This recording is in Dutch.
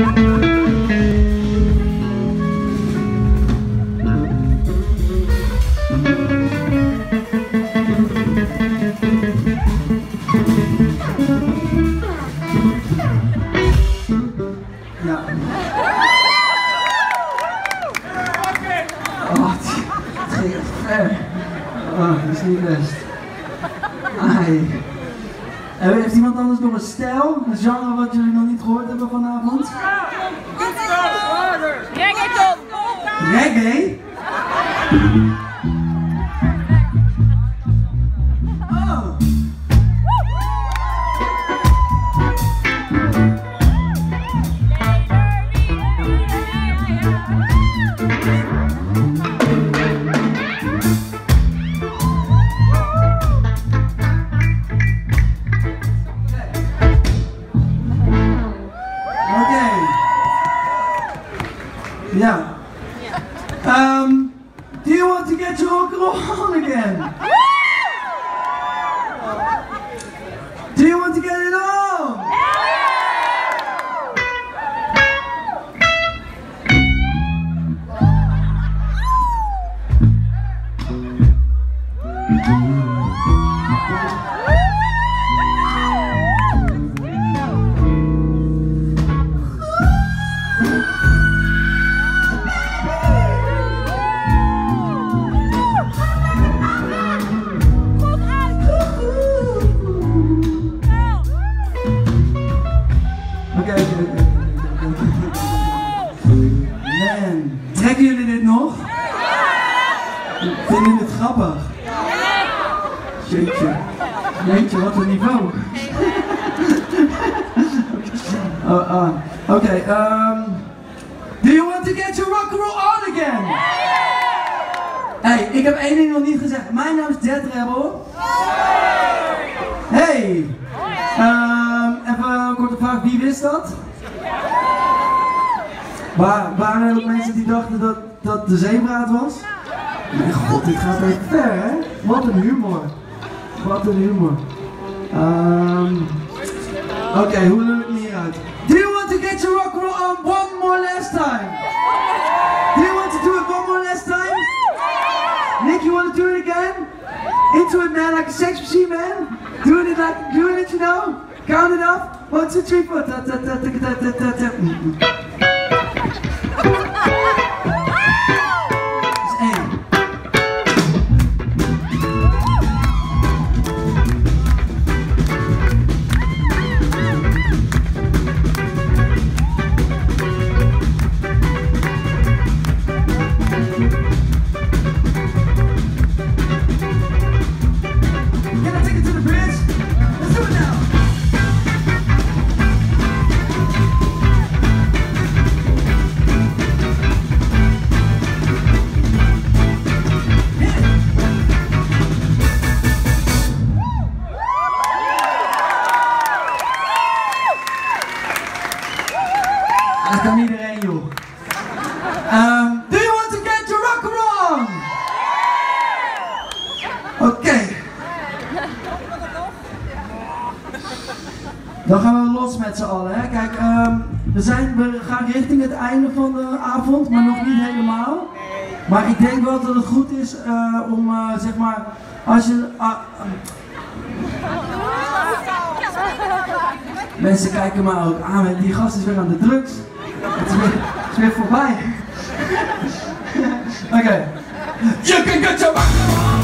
Ja. Oh, het, het ging echt ver. Oh, dat is niet best. Ai. En heeft iemand anders nog een stijl, een genre wat jullie nog niet gehoord hebben vanavond? Reggaeton! Reggae? Do you want to get your rock and roll on again? Vinden jullie het grappig? Jeetje. Jeetje, wat een niveau. oh, ah. Oké, ehm. do you want to get your rock roll on again? Hey, ik heb één ding nog niet gezegd. Mijn naam is Dead Rebel. Hey! Ehm, even een korte vraag, wie wist dat? Waar, waren er ook mensen die dachten dat dat de zeebraad was? Mijn god, dit gaat echt ver, hè? Wat een humor. Wat een humor. Ehm, Oké, hoe lul ik me hieruit? Do you want to get your rock roll on one more last time? Do you want to do it one more last time? Nick, you want to do it again? Into it, man, like a sex machine, man. Doing it like, doing it, you know. Count it up. One, two, three, four. Dan gaan we los met z'n allen. Hè. Kijk, ehm, we, zijn, we gaan richting het einde van de avond, maar nog niet helemaal. Maar ik denk wel dat het goed is eh, om, eh, zeg maar, als je... ah, mensen kijken me ook aan, met die gast is weer aan de drugs. Het is weer, voorbij. Oké. You can get your